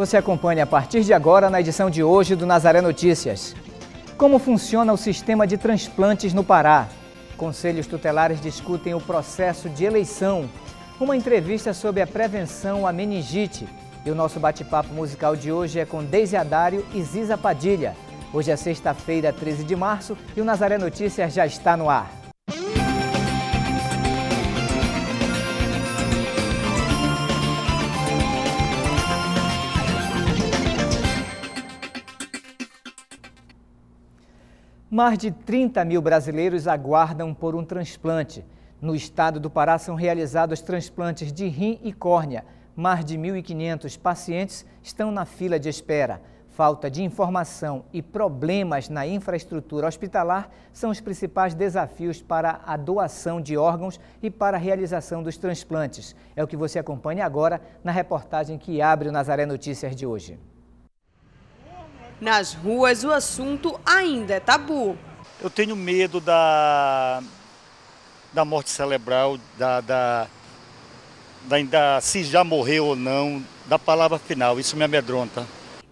Você acompanha a partir de agora na edição de hoje do Nazaré Notícias. Como funciona o sistema de transplantes no Pará? Conselhos tutelares discutem o processo de eleição. Uma entrevista sobre a prevenção à meningite. E o nosso bate-papo musical de hoje é com Deise Adário e Ziza Padilha. Hoje é sexta-feira, 13 de março, e o Nazaré Notícias já está no ar. Mais de 30 mil brasileiros aguardam por um transplante. No estado do Pará são realizados transplantes de rim e córnea. Mais de 1.500 pacientes estão na fila de espera. Falta de informação e problemas na infraestrutura hospitalar são os principais desafios para a doação de órgãos e para a realização dos transplantes. É o que você acompanha agora na reportagem que abre o Nazaré Notícias de hoje. Nas ruas, o assunto ainda é tabu. Eu tenho medo da, da morte cerebral, da, da, da, da se já morreu ou não, da palavra final. Isso me amedronta.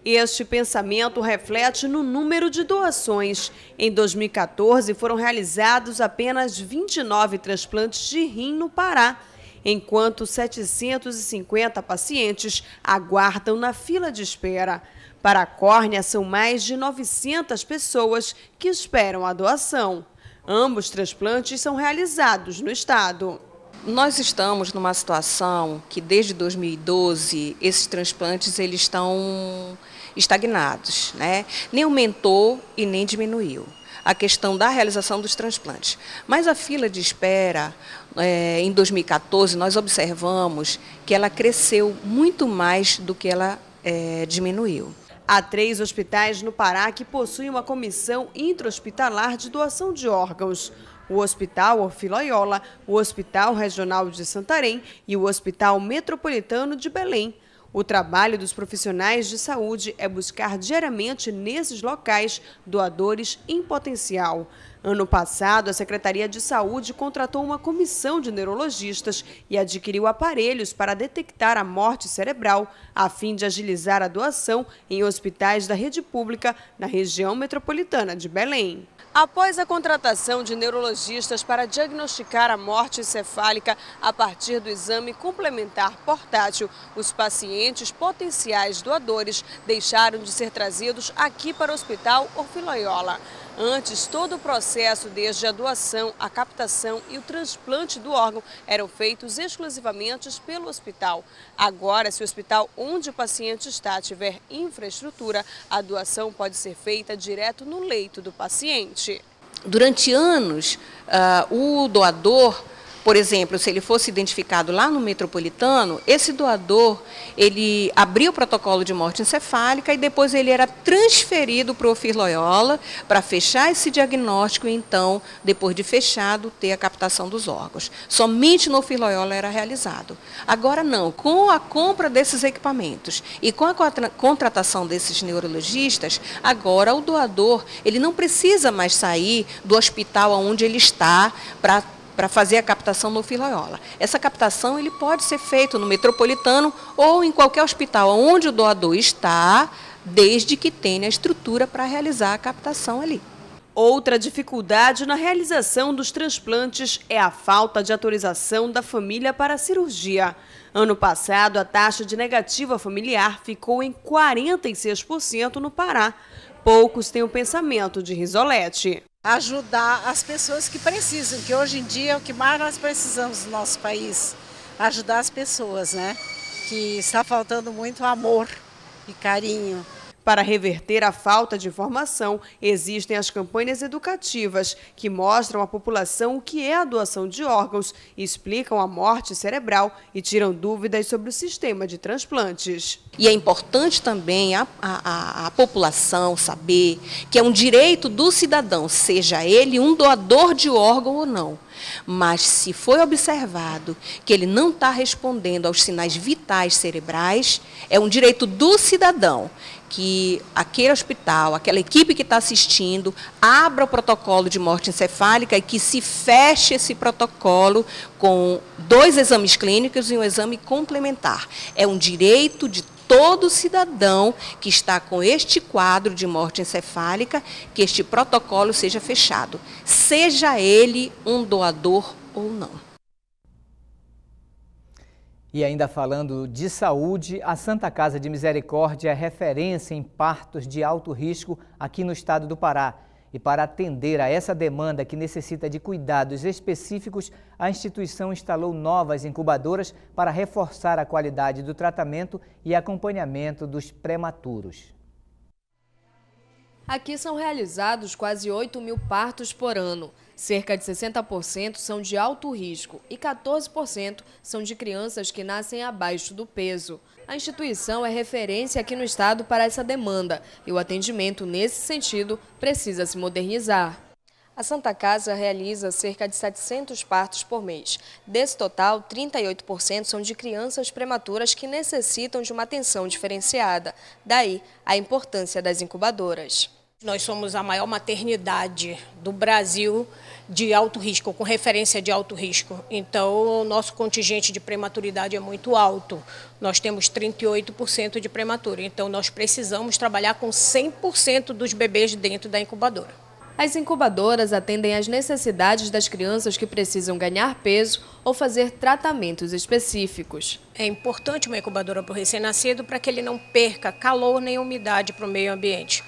Este pensamento reflete no número de doações. Em 2014, foram realizados apenas 29 transplantes de rim no Pará, enquanto 750 pacientes aguardam na fila de espera. Para a córnea, são mais de 900 pessoas que esperam a doação. Ambos transplantes são realizados no estado. Nós estamos numa situação que desde 2012 esses transplantes eles estão estagnados, né? Nem aumentou e nem diminuiu a questão da realização dos transplantes. Mas a fila de espera, é, em 2014, nós observamos que ela cresceu muito mais do que ela é, diminuiu. Há três hospitais no Pará que possuem uma comissão intra-hospitalar de doação de órgãos. O Hospital Orfiloiola, o Hospital Regional de Santarém e o Hospital Metropolitano de Belém. O trabalho dos profissionais de saúde é buscar diariamente nesses locais doadores em potencial. Ano passado, a Secretaria de Saúde contratou uma comissão de neurologistas e adquiriu aparelhos para detectar a morte cerebral, a fim de agilizar a doação em hospitais da rede pública na região metropolitana de Belém. Após a contratação de neurologistas para diagnosticar a morte encefálica a partir do exame complementar portátil, os pacientes potenciais doadores deixaram de ser trazidos aqui para o Hospital Orfiloiola. Antes, todo o processo, desde a doação, a captação e o transplante do órgão, eram feitos exclusivamente pelo hospital. Agora, se o hospital onde o paciente está tiver infraestrutura, a doação pode ser feita direto no leito do paciente. Durante anos, uh, o doador por exemplo, se ele fosse identificado lá no metropolitano, esse doador, ele abria o protocolo de morte encefálica e depois ele era transferido para o Ofir Loyola para fechar esse diagnóstico e então, depois de fechado, ter a captação dos órgãos. Somente no Ofir Loyola era realizado. Agora não, com a compra desses equipamentos e com a contratação desses neurologistas, agora o doador, ele não precisa mais sair do hospital onde ele está para para fazer a captação no Filoiola. Essa captação ele pode ser feito no metropolitano ou em qualquer hospital onde o doador está, desde que tenha a estrutura para realizar a captação ali. Outra dificuldade na realização dos transplantes é a falta de autorização da família para a cirurgia. Ano passado, a taxa de negativa familiar ficou em 46% no Pará. Poucos têm o pensamento de risolete ajudar as pessoas que precisam, que hoje em dia é o que mais nós precisamos no nosso país, ajudar as pessoas, né? Que está faltando muito amor e carinho. Para reverter a falta de informação, existem as campanhas educativas que mostram à população o que é a doação de órgãos, explicam a morte cerebral e tiram dúvidas sobre o sistema de transplantes. E é importante também a, a, a população saber que é um direito do cidadão, seja ele um doador de órgão ou não. Mas se foi observado que ele não está respondendo aos sinais vitais cerebrais, é um direito do cidadão que aquele hospital, aquela equipe que está assistindo, abra o protocolo de morte encefálica e que se feche esse protocolo com dois exames clínicos e um exame complementar. É um direito de todo cidadão que está com este quadro de morte encefálica, que este protocolo seja fechado, seja ele um doador ou não. E ainda falando de saúde, a Santa Casa de Misericórdia é referência em partos de alto risco aqui no estado do Pará. E para atender a essa demanda que necessita de cuidados específicos, a instituição instalou novas incubadoras para reforçar a qualidade do tratamento e acompanhamento dos prematuros. Aqui são realizados quase 8 mil partos por ano. Cerca de 60% são de alto risco e 14% são de crianças que nascem abaixo do peso. A instituição é referência aqui no estado para essa demanda e o atendimento nesse sentido precisa se modernizar. A Santa Casa realiza cerca de 700 partos por mês. Desse total, 38% são de crianças prematuras que necessitam de uma atenção diferenciada. Daí, a importância das incubadoras. Nós somos a maior maternidade do Brasil de alto risco, com referência de alto risco. Então, o nosso contingente de prematuridade é muito alto. Nós temos 38% de prematura. Então, nós precisamos trabalhar com 100% dos bebês dentro da incubadora. As incubadoras atendem às necessidades das crianças que precisam ganhar peso ou fazer tratamentos específicos. É importante uma incubadora para o recém-nascido para que ele não perca calor nem umidade para o meio ambiente.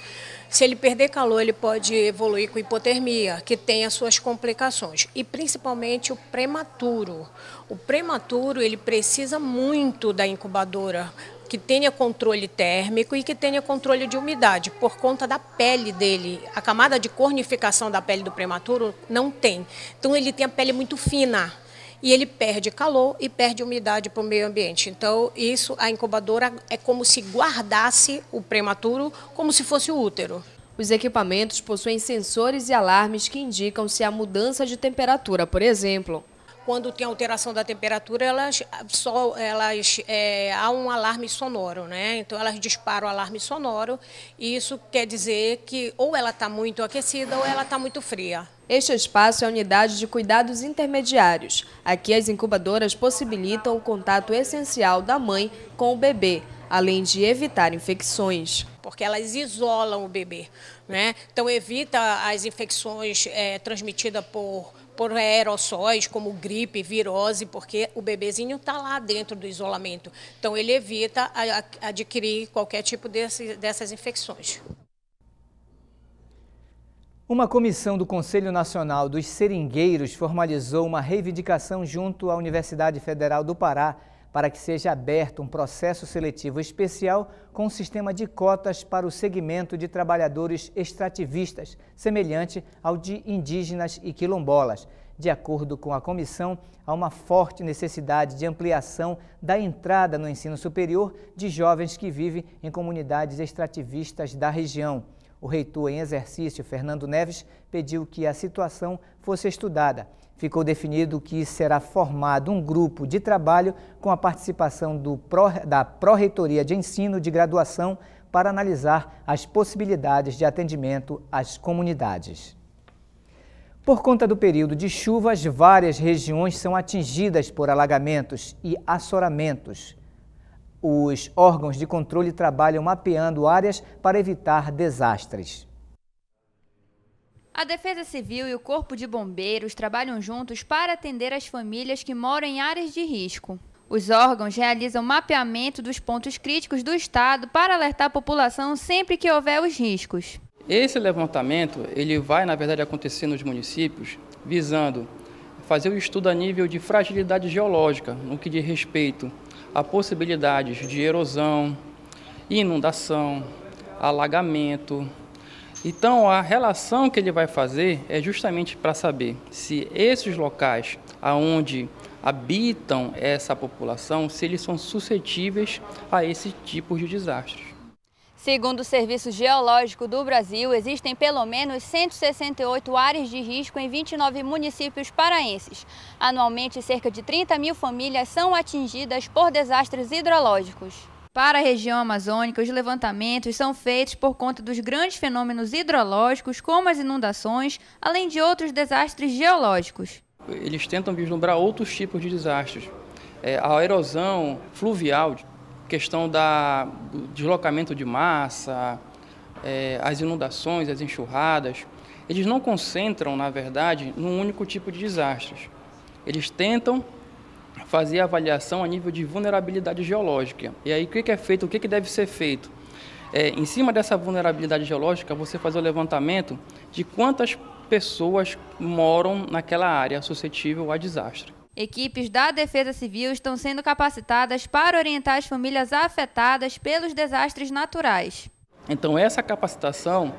Se ele perder calor, ele pode evoluir com hipotermia, que tem as suas complicações. E principalmente o prematuro. O prematuro, ele precisa muito da incubadora, que tenha controle térmico e que tenha controle de umidade, por conta da pele dele. A camada de cornificação da pele do prematuro não tem. Então ele tem a pele muito fina e ele perde calor e perde umidade para o meio ambiente. Então, isso, a incubadora é como se guardasse o prematuro como se fosse o útero. Os equipamentos possuem sensores e alarmes que indicam se há mudança de temperatura, por exemplo. Quando tem alteração da temperatura, elas só elas é, há um alarme sonoro, né? Então elas disparam o alarme sonoro e isso quer dizer que ou ela está muito aquecida ou ela está muito fria. Este espaço é a unidade de cuidados intermediários. Aqui as incubadoras possibilitam o contato essencial da mãe com o bebê, além de evitar infecções. Porque elas isolam o bebê, né? Então evita as infecções é, transmitidas por por aerossóis como gripe, virose, porque o bebezinho está lá dentro do isolamento. Então ele evita adquirir qualquer tipo desse, dessas infecções. Uma comissão do Conselho Nacional dos Seringueiros formalizou uma reivindicação junto à Universidade Federal do Pará para que seja aberto um processo seletivo especial com um sistema de cotas para o segmento de trabalhadores extrativistas, semelhante ao de indígenas e quilombolas. De acordo com a comissão, há uma forte necessidade de ampliação da entrada no ensino superior de jovens que vivem em comunidades extrativistas da região. O reitor em exercício, Fernando Neves, pediu que a situação fosse estudada. Ficou definido que será formado um grupo de trabalho com a participação Pro, da Pró-Reitoria de Ensino de Graduação para analisar as possibilidades de atendimento às comunidades. Por conta do período de chuvas, várias regiões são atingidas por alagamentos e assoramentos. Os órgãos de controle trabalham mapeando áreas para evitar desastres. A Defesa Civil e o Corpo de Bombeiros trabalham juntos para atender as famílias que moram em áreas de risco. Os órgãos realizam mapeamento dos pontos críticos do estado para alertar a população sempre que houver os riscos. Esse levantamento ele vai, na verdade, acontecer nos municípios, visando fazer o estudo a nível de fragilidade geológica, no que diz respeito a possibilidades de erosão, inundação, alagamento. Então, a relação que ele vai fazer é justamente para saber se esses locais aonde habitam essa população, se eles são suscetíveis a esse tipo de desastres. Segundo o Serviço Geológico do Brasil, existem pelo menos 168 áreas de risco em 29 municípios paraenses. Anualmente, cerca de 30 mil famílias são atingidas por desastres hidrológicos. Para a região amazônica, os levantamentos são feitos por conta dos grandes fenômenos hidrológicos, como as inundações, além de outros desastres geológicos. Eles tentam vislumbrar outros tipos de desastres. É, a erosão fluvial questão da, do deslocamento de massa, é, as inundações, as enxurradas, eles não concentram, na verdade, num único tipo de desastres. Eles tentam fazer avaliação a nível de vulnerabilidade geológica. E aí, o que é feito, o que deve ser feito? É, em cima dessa vulnerabilidade geológica, você fazer o levantamento de quantas pessoas moram naquela área suscetível a desastre. Equipes da Defesa Civil estão sendo capacitadas para orientar as famílias afetadas pelos desastres naturais. Então, essa capacitação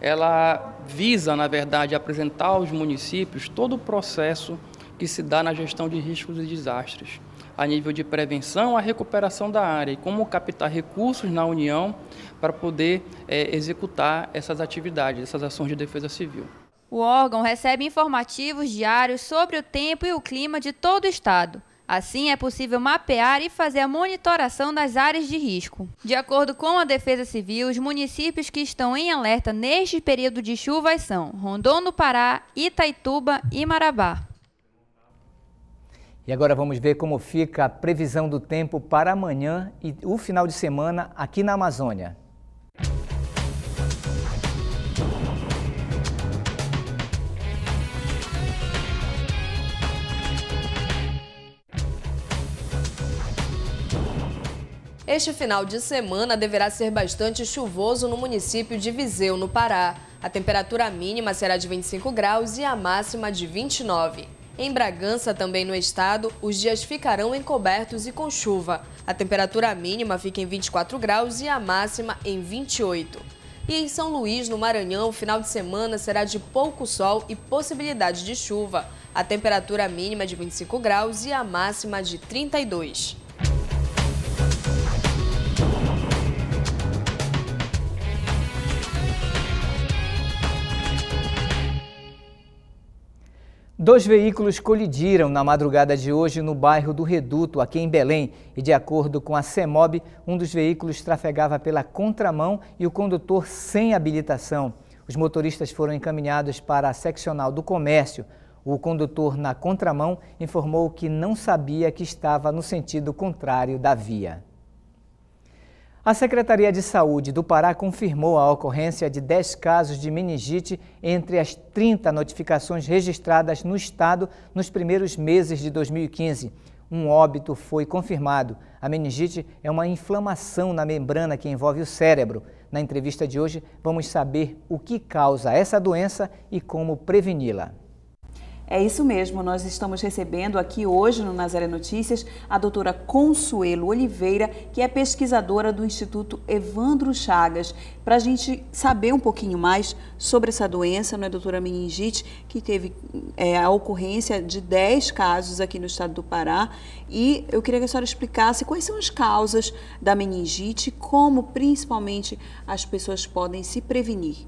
ela visa, na verdade, apresentar aos municípios todo o processo que se dá na gestão de riscos e desastres, a nível de prevenção, a recuperação da área e como captar recursos na União para poder é, executar essas atividades, essas ações de defesa civil. O órgão recebe informativos diários sobre o tempo e o clima de todo o estado. Assim, é possível mapear e fazer a monitoração das áreas de risco. De acordo com a Defesa Civil, os municípios que estão em alerta neste período de chuvas são Rondon do Pará, Itaituba e Marabá. E agora vamos ver como fica a previsão do tempo para amanhã e o final de semana aqui na Amazônia. Este final de semana deverá ser bastante chuvoso no município de Viseu, no Pará. A temperatura mínima será de 25 graus e a máxima de 29. Em Bragança, também no estado, os dias ficarão encobertos e com chuva. A temperatura mínima fica em 24 graus e a máxima em 28. E em São Luís, no Maranhão, o final de semana será de pouco sol e possibilidade de chuva. A temperatura mínima de 25 graus e a máxima de 32. Dois veículos colidiram na madrugada de hoje no bairro do Reduto, aqui em Belém, e de acordo com a CEMOB, um dos veículos trafegava pela contramão e o condutor sem habilitação. Os motoristas foram encaminhados para a seccional do comércio. O condutor na contramão informou que não sabia que estava no sentido contrário da via. A Secretaria de Saúde do Pará confirmou a ocorrência de 10 casos de meningite entre as 30 notificações registradas no estado nos primeiros meses de 2015. Um óbito foi confirmado. A meningite é uma inflamação na membrana que envolve o cérebro. Na entrevista de hoje, vamos saber o que causa essa doença e como preveni-la. É isso mesmo, nós estamos recebendo aqui hoje no Nazaré Notícias a doutora Consuelo Oliveira, que é pesquisadora do Instituto Evandro Chagas, para a gente saber um pouquinho mais sobre essa doença, não é, doutora meningite, que teve é, a ocorrência de 10 casos aqui no estado do Pará. E eu queria que a senhora explicasse quais são as causas da meningite, como principalmente as pessoas podem se prevenir.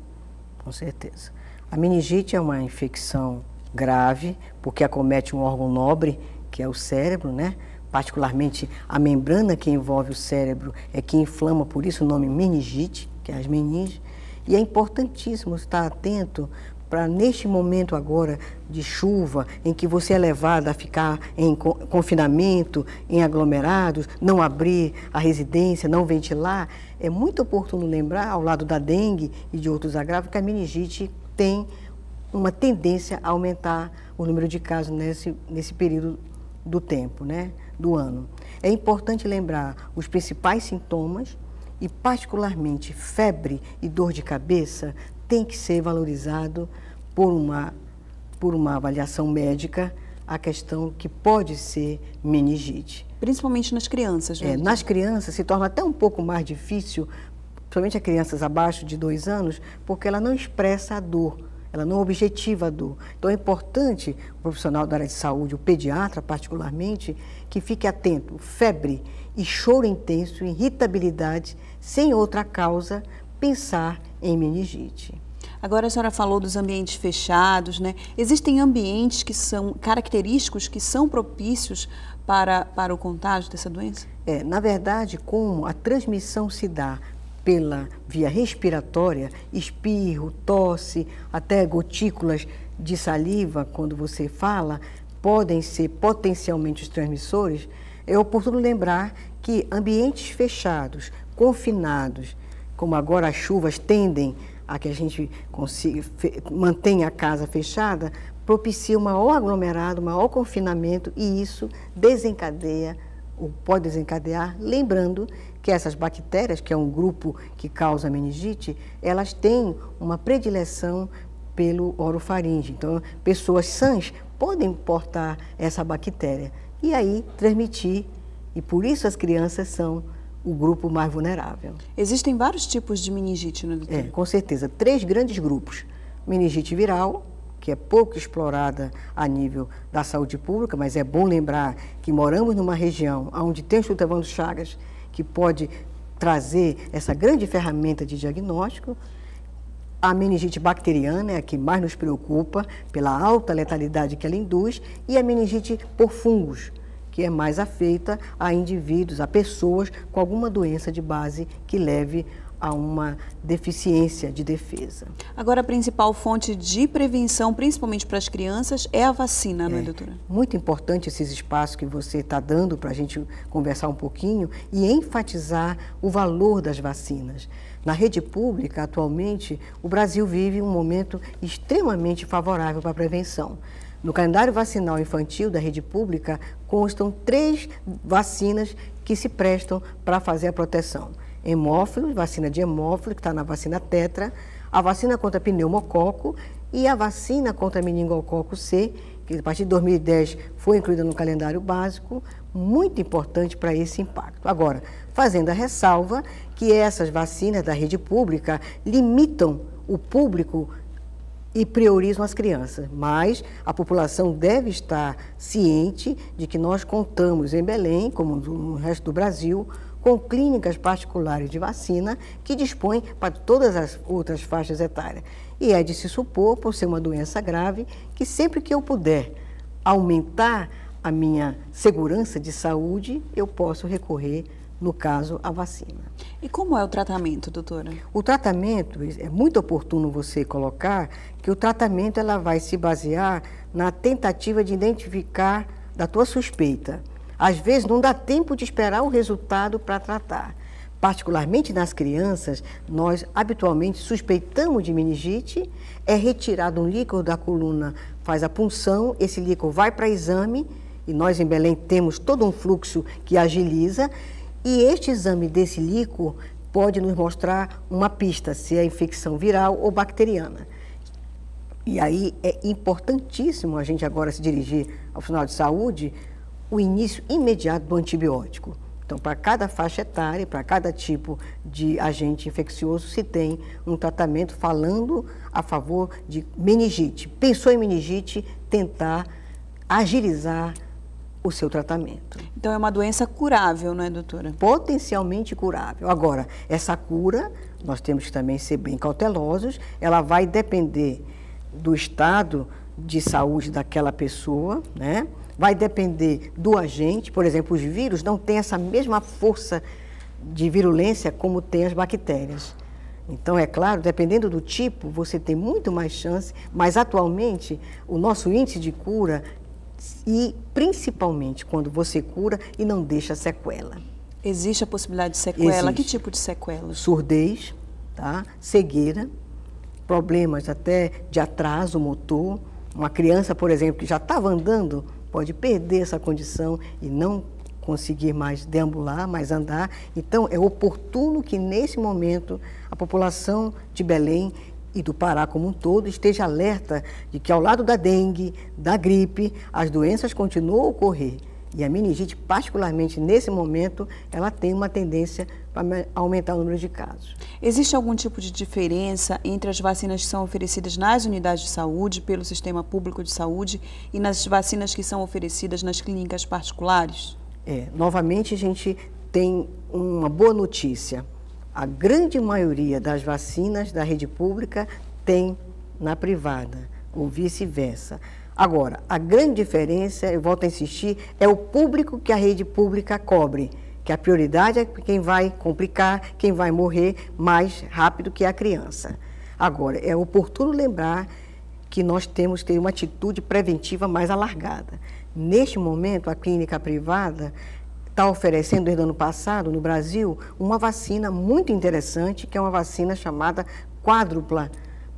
Com certeza. A meningite é uma infecção grave, porque acomete um órgão nobre, que é o cérebro, né? particularmente a membrana que envolve o cérebro é que inflama, por isso o nome meningite, que é as meninges. E é importantíssimo estar atento para, neste momento agora de chuva, em que você é levado a ficar em confinamento, em aglomerados, não abrir a residência, não ventilar, é muito oportuno lembrar, ao lado da dengue e de outros agravos, que a meningite tem uma tendência a aumentar o número de casos nesse, nesse período do tempo, né, do ano. É importante lembrar os principais sintomas e, particularmente, febre e dor de cabeça tem que ser valorizado por uma, por uma avaliação médica a questão que pode ser meningite. Principalmente nas crianças, né? É, nas crianças se torna até um pouco mais difícil, principalmente as crianças abaixo de dois anos, porque ela não expressa a dor ela não objetiva a dor. Então é importante o profissional da área de saúde, o pediatra particularmente, que fique atento. Febre e choro intenso, irritabilidade, sem outra causa, pensar em meningite. Agora a senhora falou dos ambientes fechados, né? Existem ambientes que são característicos, que são propícios para, para o contágio dessa doença? É, na verdade, como a transmissão se dá pela via respiratória, espirro, tosse, até gotículas de saliva, quando você fala, podem ser potencialmente os transmissores, é oportuno lembrar que ambientes fechados, confinados, como agora as chuvas tendem a que a gente consiga, mantenha a casa fechada, propicia um maior aglomerado, maior confinamento e isso desencadeia, pode desencadear, lembrando que essas bactérias, que é um grupo que causa meningite, elas têm uma predileção pelo orofaringe. Então, pessoas sãs podem portar essa bactéria e aí transmitir, e por isso as crianças são o grupo mais vulnerável. Existem vários tipos de meningite, não é, doutor? É, com certeza. Três grandes grupos. Meningite viral, que é pouco explorada a nível da saúde pública, mas é bom lembrar que moramos numa região onde tem o Evandro Chagas, que pode trazer essa grande ferramenta de diagnóstico. A meningite bacteriana é a que mais nos preocupa pela alta letalidade que ela induz e a meningite por fungos, que é mais afeita a indivíduos, a pessoas com alguma doença de base que leve a uma deficiência de defesa. Agora, a principal fonte de prevenção, principalmente para as crianças, é a vacina, não é, é doutora? Muito importante esses espaços que você está dando para a gente conversar um pouquinho e enfatizar o valor das vacinas. Na rede pública, atualmente, o Brasil vive um momento extremamente favorável para a prevenção. No calendário vacinal infantil da rede pública constam três vacinas que se prestam para fazer a proteção hemófilos, vacina de hemófilo, que está na vacina tetra, a vacina contra pneumococo e a vacina contra meningococo C, que a partir de 2010 foi incluída no calendário básico, muito importante para esse impacto. Agora, fazendo a ressalva que essas vacinas da rede pública limitam o público e priorizam as crianças, mas a população deve estar ciente de que nós contamos em Belém, como no resto do Brasil, com clínicas particulares de vacina que dispõem para todas as outras faixas etárias. E é de se supor, por ser uma doença grave, que sempre que eu puder aumentar a minha segurança de saúde, eu posso recorrer, no caso, à vacina. E como é o tratamento, doutora? O tratamento, é muito oportuno você colocar que o tratamento ela vai se basear na tentativa de identificar da tua suspeita às vezes não dá tempo de esperar o resultado para tratar. Particularmente nas crianças, nós habitualmente suspeitamos de meningite, é retirado um líquido da coluna, faz a punção, esse líquido vai para exame, e nós em Belém temos todo um fluxo que agiliza, e este exame desse líquido pode nos mostrar uma pista se é infecção viral ou bacteriana. E aí é importantíssimo a gente agora se dirigir ao final de saúde o início imediato do antibiótico. Então, para cada faixa etária, para cada tipo de agente infeccioso, se tem um tratamento falando a favor de meningite. Pensou em meningite, tentar agilizar o seu tratamento. Então, é uma doença curável, não é, doutora? Potencialmente curável. Agora, essa cura, nós temos que também ser bem cautelosos, ela vai depender do estado de saúde daquela pessoa, né? Vai depender do agente. Por exemplo, os vírus não têm essa mesma força de virulência como tem as bactérias. Então, é claro, dependendo do tipo, você tem muito mais chance, mas atualmente o nosso índice de cura, e principalmente quando você cura e não deixa sequela. Existe a possibilidade de sequela? Existe. Que tipo de sequela? Surdez, tá? cegueira, problemas até de atraso motor. Uma criança, por exemplo, que já estava andando pode perder essa condição e não conseguir mais deambular, mais andar. Então, é oportuno que, nesse momento, a população de Belém e do Pará como um todo esteja alerta de que, ao lado da dengue, da gripe, as doenças continuam a ocorrer. E a meningite, particularmente nesse momento, ela tem uma tendência para aumentar o número de casos. Existe algum tipo de diferença entre as vacinas que são oferecidas nas unidades de saúde, pelo sistema público de saúde, e nas vacinas que são oferecidas nas clínicas particulares? É, novamente a gente tem uma boa notícia. A grande maioria das vacinas da rede pública tem na privada, ou vice-versa. Agora, a grande diferença, eu volto a insistir, é o público que a rede pública cobre que a prioridade é quem vai complicar, quem vai morrer mais rápido que a criança. Agora, é oportuno lembrar que nós temos que ter uma atitude preventiva mais alargada. Neste momento, a clínica privada está oferecendo desde o ano passado no Brasil uma vacina muito interessante, que é uma vacina chamada quádrupla,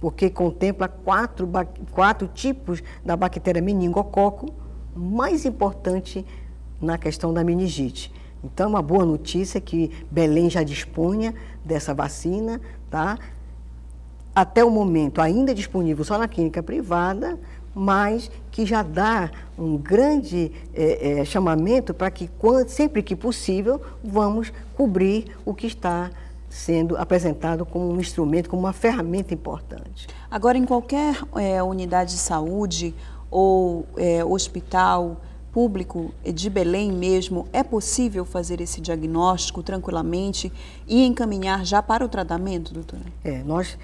porque contempla quatro, quatro tipos da bactéria meningococo, mais importante na questão da meningite. Então, uma boa notícia que Belém já disponha dessa vacina, tá? Até o momento ainda disponível só na clínica privada, mas que já dá um grande é, é, chamamento para que, sempre que possível, vamos cobrir o que está sendo apresentado como um instrumento, como uma ferramenta importante. Agora, em qualquer é, unidade de saúde ou é, hospital, público de Belém mesmo, é possível fazer esse diagnóstico tranquilamente e encaminhar já para o tratamento, doutora? É, nós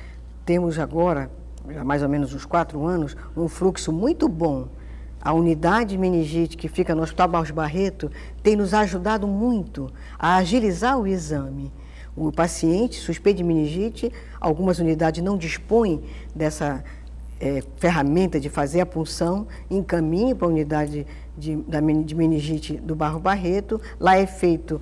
temos agora, há mais ou menos uns quatro anos, um fluxo muito bom. A unidade de meningite que fica no Hospital Barros Barreto tem nos ajudado muito a agilizar o exame. O paciente suspeito de meningite, algumas unidades não dispõem dessa é, ferramenta de fazer a punção, encaminha para a unidade de, da, de meningite do Barro Barreto, lá é feito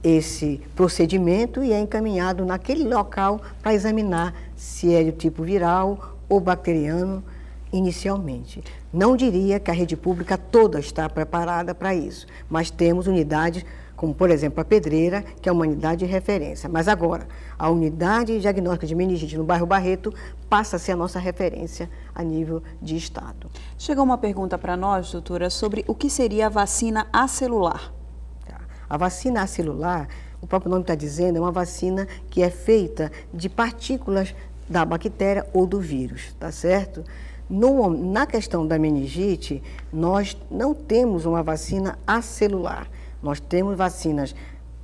esse procedimento e é encaminhado naquele local para examinar se é do tipo viral ou bacteriano inicialmente. Não diria que a rede pública toda está preparada para isso, mas temos unidades como, por exemplo, a Pedreira, que é uma unidade de referência. Mas agora, a unidade diagnóstica de meningite no bairro Barreto passa a ser a nossa referência a nível de Estado. Chegou uma pergunta para nós, doutora, sobre o que seria a vacina acelular. Tá. A vacina acelular, o próprio nome está dizendo, é uma vacina que é feita de partículas da bactéria ou do vírus, tá certo? No, na questão da meningite, nós não temos uma vacina acelular. Nós temos vacinas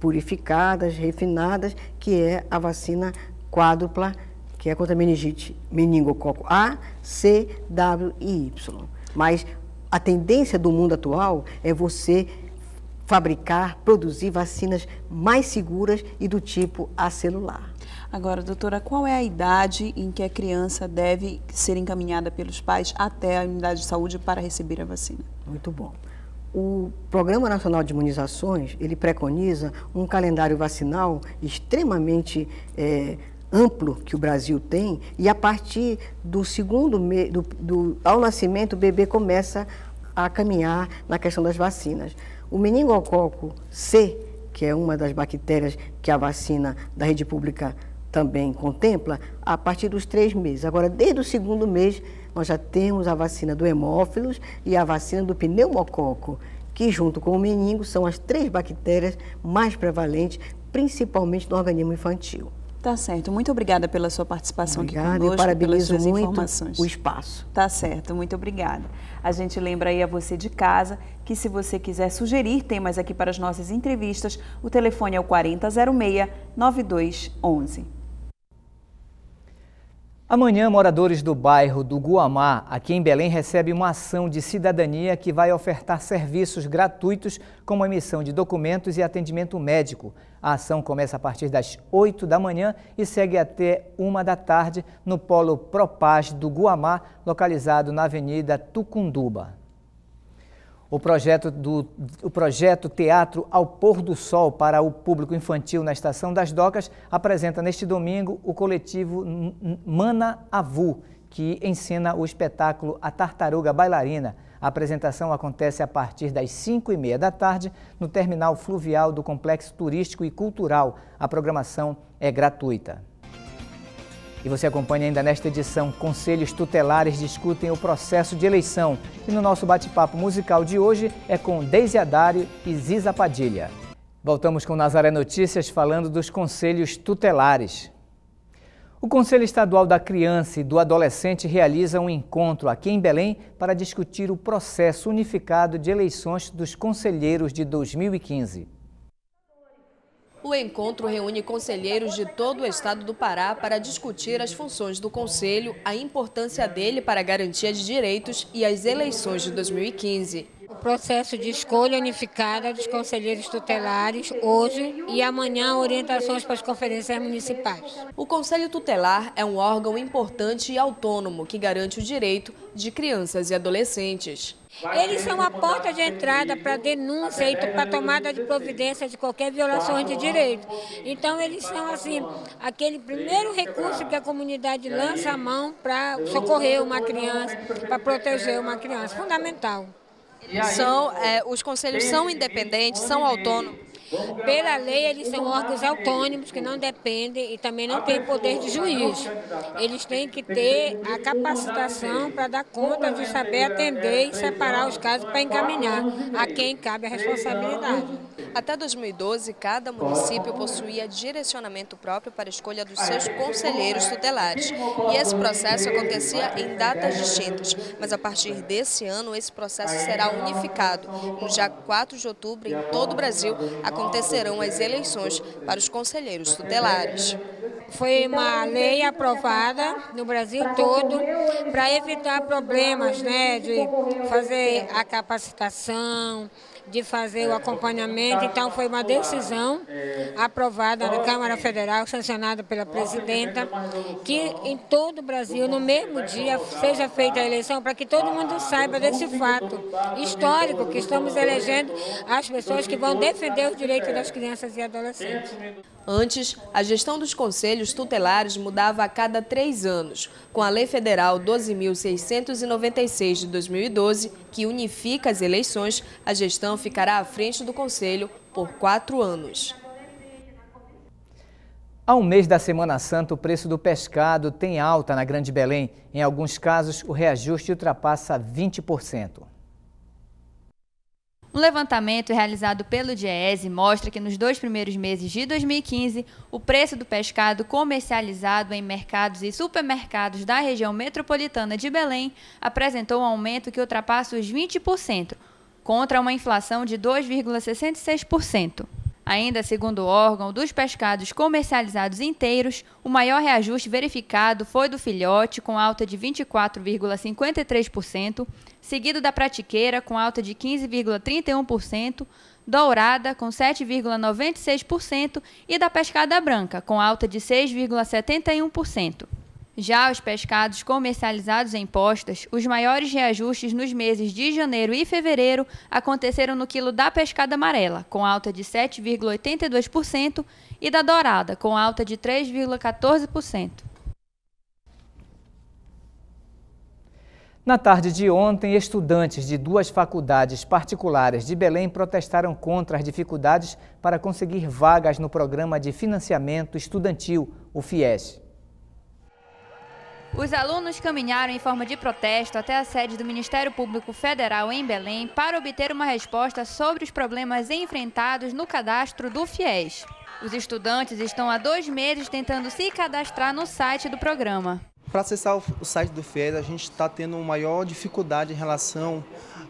purificadas, refinadas, que é a vacina quádrupla, que é contra a meningite meningococo A, C, W e Y. Mas a tendência do mundo atual é você fabricar, produzir vacinas mais seguras e do tipo acelular. Agora, doutora, qual é a idade em que a criança deve ser encaminhada pelos pais até a unidade de saúde para receber a vacina? Muito bom. O Programa Nacional de Imunizações, ele preconiza um calendário vacinal extremamente é, amplo que o Brasil tem e a partir do segundo mês, do, do, ao nascimento, o bebê começa a caminhar na questão das vacinas. O meningococo C, que é uma das bactérias que a vacina da rede pública também contempla, a partir dos três meses. Agora, desde o segundo mês, nós já temos a vacina do hemófilos e a vacina do pneumococo, que junto com o meningo são as três bactérias mais prevalentes, principalmente no organismo infantil. Tá certo. Muito obrigada pela sua participação obrigada, aqui conosco, parabenizo pelas muito informações. o espaço. Tá certo. Muito obrigada. A gente lembra aí a você de casa que se você quiser sugerir temas aqui para as nossas entrevistas, o telefone é o 4006 9211. Amanhã, moradores do bairro do Guamá, aqui em Belém, recebem uma ação de cidadania que vai ofertar serviços gratuitos, como emissão de documentos e atendimento médico. A ação começa a partir das 8 da manhã e segue até 1 da tarde no Polo Propaz do Guamá, localizado na Avenida Tucunduba. O projeto, do, o projeto Teatro ao Pôr do Sol para o público infantil na Estação das Docas apresenta neste domingo o coletivo Mana Avu, que ensina o espetáculo A Tartaruga Bailarina. A apresentação acontece a partir das 5 e meia da tarde no terminal fluvial do Complexo Turístico e Cultural. A programação é gratuita. E você acompanha ainda nesta edição. Conselhos tutelares discutem o processo de eleição. E no nosso bate-papo musical de hoje é com Deise Adário e Ziza Padilha. Voltamos com Nazaré Notícias falando dos conselhos tutelares. O Conselho Estadual da Criança e do Adolescente realiza um encontro aqui em Belém para discutir o processo unificado de eleições dos conselheiros de 2015. O encontro reúne conselheiros de todo o estado do Pará para discutir as funções do Conselho, a importância dele para a garantia de direitos e as eleições de 2015. Processo de escolha unificada dos conselheiros tutelares hoje e amanhã orientações para as conferências municipais. O Conselho Tutelar é um órgão importante e autônomo que garante o direito de crianças e adolescentes. Eles são a porta de entrada para denúncia e para tomada de providência de qualquer violação de direito. Então eles são assim aquele primeiro recurso que a comunidade lança a mão para socorrer uma criança, para proteger uma criança, fundamental. São, é, os conselhos são independentes, são autônomos. Pela lei, eles são órgãos autônomos que não dependem e também não têm poder de juiz. Eles têm que ter a capacitação para dar conta de saber atender e separar os casos para encaminhar a quem cabe a responsabilidade. Até 2012, cada município possuía direcionamento próprio para a escolha dos seus conselheiros tutelares. E esse processo acontecia em datas distintas. Mas a partir desse ano, esse processo será unificado. No dia 4 de outubro, em todo o Brasil, acontecerão as eleições para os conselheiros tutelares. Foi uma lei aprovada no Brasil todo para evitar problemas, né, de fazer a capacitação, de fazer o acompanhamento. Então, foi uma decisão aprovada na Câmara Federal, sancionada pela presidenta, que em todo o Brasil, no mesmo dia, seja feita a eleição, para que todo mundo saiba desse fato histórico que estamos elegendo as pessoas que vão defender os direitos das crianças e adolescentes. Antes, a gestão dos conselhos tutelares mudava a cada três anos. Com a Lei Federal 12.696 de 2012, que unifica as eleições, a gestão ficará à frente do Conselho por quatro anos. Há um mês da Semana Santa, o preço do pescado tem alta na Grande Belém. Em alguns casos, o reajuste ultrapassa 20%. Um levantamento realizado pelo Diese mostra que nos dois primeiros meses de 2015, o preço do pescado comercializado em mercados e supermercados da região metropolitana de Belém apresentou um aumento que ultrapassa os 20%, contra uma inflação de 2,66%. Ainda segundo o órgão, dos pescados comercializados inteiros, o maior reajuste verificado foi do filhote, com alta de 24,53%, seguido da pratiqueira, com alta de 15,31%, dourada, com 7,96% e da pescada branca, com alta de 6,71%. Já os pescados comercializados em postas, os maiores reajustes nos meses de janeiro e fevereiro aconteceram no quilo da pescada amarela, com alta de 7,82%, e da dourada, com alta de 3,14%. Na tarde de ontem, estudantes de duas faculdades particulares de Belém protestaram contra as dificuldades para conseguir vagas no Programa de Financiamento Estudantil, o FIES. Os alunos caminharam em forma de protesto até a sede do Ministério Público Federal em Belém para obter uma resposta sobre os problemas enfrentados no cadastro do FIES. Os estudantes estão há dois meses tentando se cadastrar no site do programa. Para acessar o site do FIES, a gente está tendo maior dificuldade em relação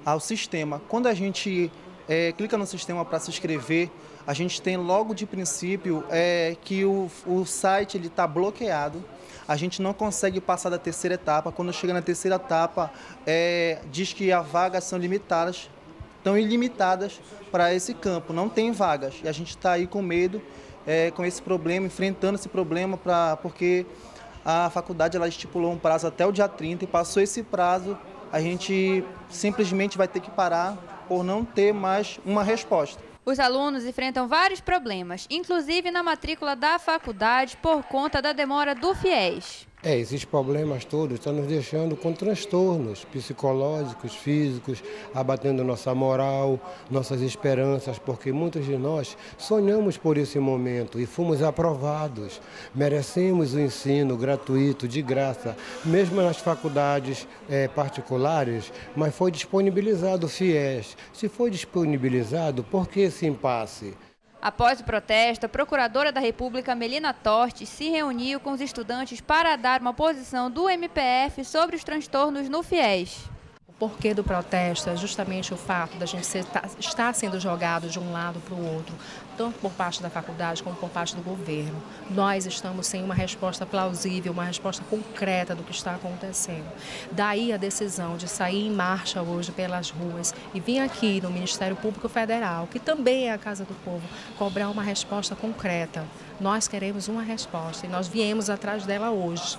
ao sistema. Quando a gente é, clica no sistema para se inscrever, a gente tem logo de princípio é, que o, o site está bloqueado a gente não consegue passar da terceira etapa. Quando chega na terceira etapa, é, diz que as vagas são limitadas, estão ilimitadas para esse campo, não tem vagas. E a gente está aí com medo, é, com esse problema, enfrentando esse problema, pra, porque a faculdade ela estipulou um prazo até o dia 30 e passou esse prazo, a gente simplesmente vai ter que parar por não ter mais uma resposta. Os alunos enfrentam vários problemas, inclusive na matrícula da faculdade por conta da demora do FIES. É, esses problemas todos estão nos deixando com transtornos psicológicos, físicos, abatendo nossa moral, nossas esperanças, porque muitos de nós sonhamos por esse momento e fomos aprovados. Merecemos o ensino gratuito, de graça, mesmo nas faculdades é, particulares, mas foi disponibilizado o FIES. Se foi disponibilizado, por que esse impasse? Após o protesto, a Procuradora da República, Melina Tortes, se reuniu com os estudantes para dar uma posição do MPF sobre os transtornos no FIES. Porquê do protesto é justamente o fato da gente ser, tá, estar sendo jogado de um lado para o outro, tanto por parte da faculdade como por parte do governo. Nós estamos sem uma resposta plausível, uma resposta concreta do que está acontecendo. Daí a decisão de sair em marcha hoje pelas ruas e vir aqui no Ministério Público Federal, que também é a Casa do Povo, cobrar uma resposta concreta. Nós queremos uma resposta e nós viemos atrás dela hoje.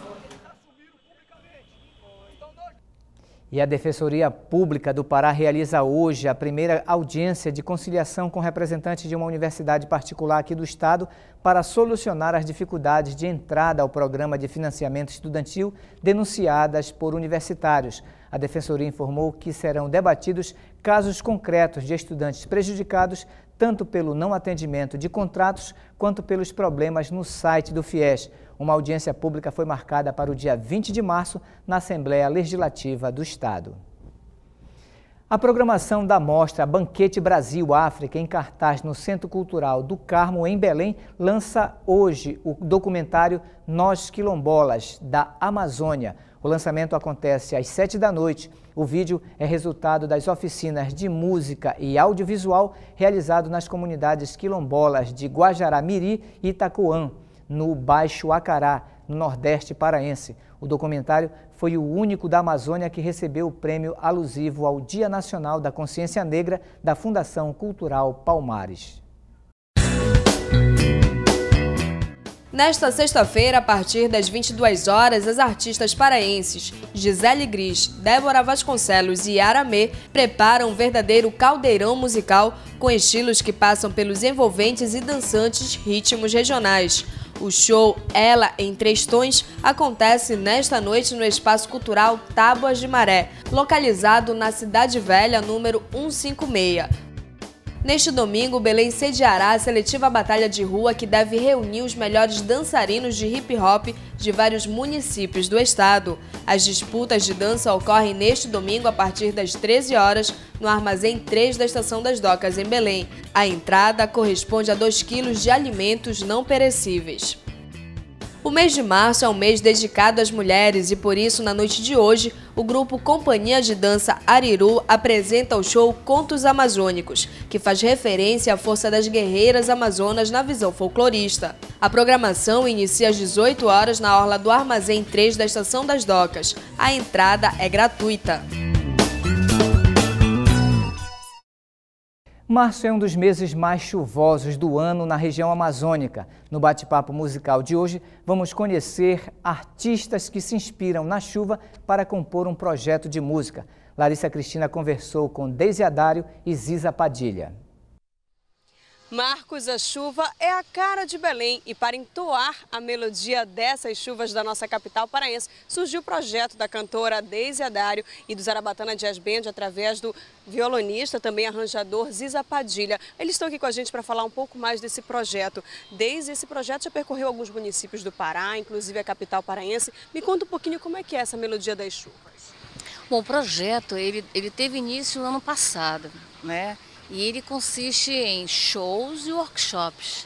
E a Defensoria Pública do Pará realiza hoje a primeira audiência de conciliação com representantes de uma universidade particular aqui do estado para solucionar as dificuldades de entrada ao programa de financiamento estudantil denunciadas por universitários. A Defensoria informou que serão debatidos casos concretos de estudantes prejudicados tanto pelo não atendimento de contratos quanto pelos problemas no site do FIES. Uma audiência pública foi marcada para o dia 20 de março na Assembleia Legislativa do Estado. A programação da mostra Banquete Brasil-África, em cartaz no Centro Cultural do Carmo, em Belém, lança hoje o documentário Nós Quilombolas, da Amazônia. O lançamento acontece às sete da noite. O vídeo é resultado das oficinas de música e audiovisual realizado nas comunidades quilombolas de Guajará-Miri e Itacoã no Baixo Acará, no Nordeste paraense. O documentário foi o único da Amazônia que recebeu o prêmio alusivo ao Dia Nacional da Consciência Negra da Fundação Cultural Palmares. Nesta sexta-feira, a partir das 22 horas, as artistas paraenses Gisele Gris, Débora Vasconcelos e Aramê preparam um verdadeiro caldeirão musical com estilos que passam pelos envolventes e dançantes ritmos regionais. O show Ela em Três Tons acontece nesta noite no Espaço Cultural Tábuas de Maré, localizado na Cidade Velha, número 156. Neste domingo, Belém sediará a seletiva batalha de rua que deve reunir os melhores dançarinos de hip hop de vários municípios do estado. As disputas de dança ocorrem neste domingo a partir das 13 horas no Armazém 3 da Estação das Docas, em Belém. A entrada corresponde a 2 quilos de alimentos não perecíveis. O mês de março é um mês dedicado às mulheres e por isso, na noite de hoje, o grupo Companhia de Dança Ariru apresenta o show Contos Amazônicos, que faz referência à força das guerreiras amazonas na visão folclorista. A programação inicia às 18 horas na orla do Armazém 3 da Estação das Docas. A entrada é gratuita. Março é um dos meses mais chuvosos do ano na região amazônica. No bate-papo musical de hoje, vamos conhecer artistas que se inspiram na chuva para compor um projeto de música. Larissa Cristina conversou com Deise Adário e Ziza Padilha. Marcos, a chuva é a cara de Belém e para entoar a melodia dessas chuvas da nossa capital paraense, surgiu o projeto da cantora Deise Adário e do Zarabatana Jazz Band através do violonista, também arranjador Ziza Padilha. Eles estão aqui com a gente para falar um pouco mais desse projeto. Desde esse projeto já percorreu alguns municípios do Pará, inclusive a capital paraense. Me conta um pouquinho como é que é essa melodia das chuvas. Bom, o projeto ele, ele teve início no ano passado, né? E ele consiste em shows e workshops,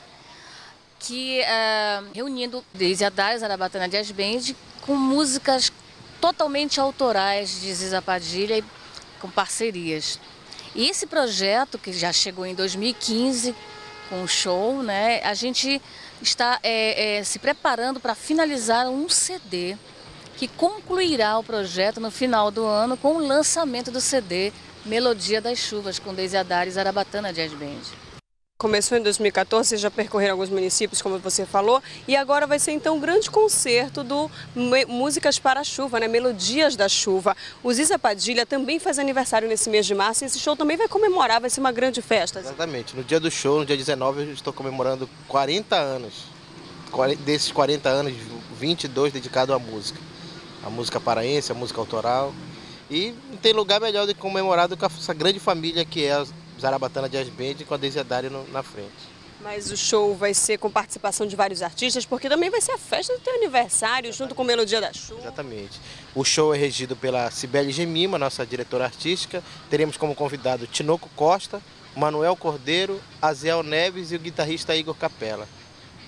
que uh, reunindo desde a Dário Zarabatana Jazz Band com músicas totalmente autorais de Ziza Padilha e com parcerias. E esse projeto, que já chegou em 2015 com o show, né, a gente está é, é, se preparando para finalizar um CD que concluirá o projeto no final do ano com o lançamento do CD Melodia das Chuvas, com Deise Adari e Zarabatana Jazz Band. Começou em 2014, vocês já percorreram alguns municípios, como você falou, e agora vai ser então um grande concerto do Músicas para a Chuva, né? Melodias da Chuva. O Ziza Padilha também faz aniversário nesse mês de março e esse show também vai comemorar, vai ser uma grande festa. Exatamente. No dia do show, no dia 19, eu estou comemorando 40 anos. Desses 40 anos, 22 dedicados à música. A música paraense, a música autoral. E não tem lugar melhor de comemorar do que essa grande família que é a Zarabatana Jazz Band com a Desiadário na frente. Mas o show vai ser com participação de vários artistas, porque também vai ser a festa do teu aniversário, junto com Melodia da Chuva. Exatamente. O show é regido pela Cibele Gemima, nossa diretora artística. Teremos como convidado Tinoco Costa, Manuel Cordeiro, Azel Neves e o guitarrista Igor Capella.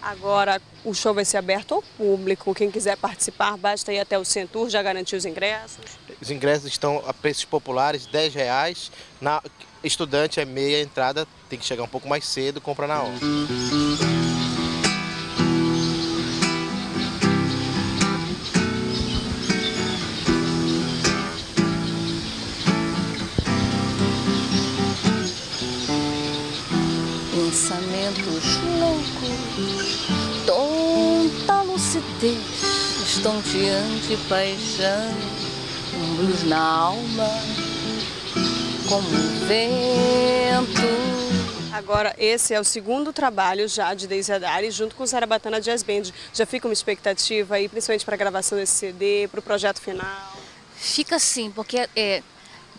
Agora o show vai ser aberto ao público. Quem quiser participar, basta ir até o Centur, já garantir os ingressos. os ingressos estão a preços populares, 10 reais. Na, estudante é meia entrada, tem que chegar um pouco mais cedo, compra na hora. Pensamentos loucos, tonta lucidez, estonteante paixão, um blues na alma, como um vento. Agora, esse é o segundo trabalho já de Deise Adari, junto com o Zarabatana Jazz Band. Já fica uma expectativa aí, principalmente para a gravação desse CD, para o projeto final? Fica sim, porque é,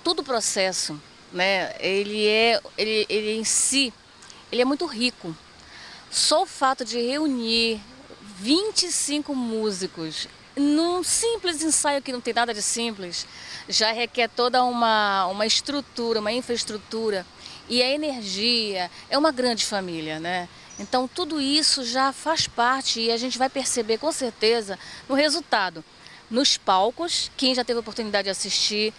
todo o processo, né, ele é, ele, ele em si, ele é muito rico. Só o fato de reunir 25 músicos num simples ensaio que não tem nada de simples, já requer toda uma, uma estrutura, uma infraestrutura. E a energia é uma grande família, né? Então tudo isso já faz parte e a gente vai perceber com certeza no resultado. Nos palcos, quem já teve a oportunidade de assistir,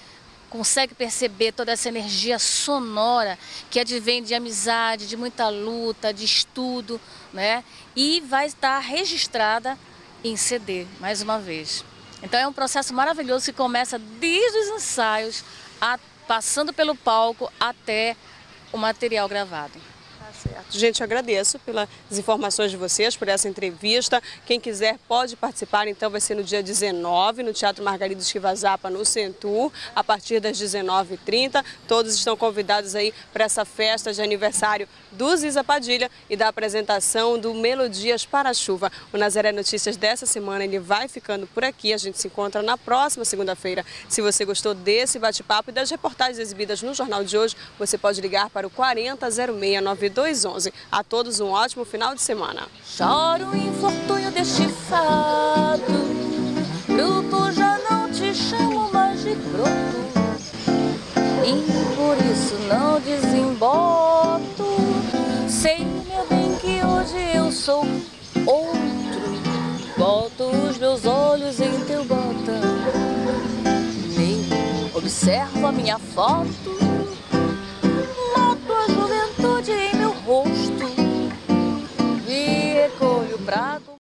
consegue perceber toda essa energia sonora que advém de amizade, de muita luta, de estudo, né? E vai estar registrada em CD, mais uma vez. Então é um processo maravilhoso que começa desde os ensaios, a, passando pelo palco até o material gravado. Certo. Gente, agradeço pelas informações de vocês, por essa entrevista. Quem quiser pode participar, então vai ser no dia 19, no Teatro Margarida Esquivazapa, no Centur, a partir das 19h30. Todos estão convidados aí para essa festa de aniversário do Ziza Padilha e da apresentação do Melodias para a Chuva. O Nazaré Notícias dessa semana ele vai ficando por aqui. A gente se encontra na próxima segunda-feira. Se você gostou desse bate-papo e das reportagens exibidas no jornal de hoje, você pode ligar para o 40069211. A todos um ótimo final de semana. Choro o infortúnio deste fado, fruto já não te chamo mais de broto, e por isso não desemboto. Sei, meu bem, que hoje eu sou outro. Boto os meus olhos em teu botão. Nem observo a minha foto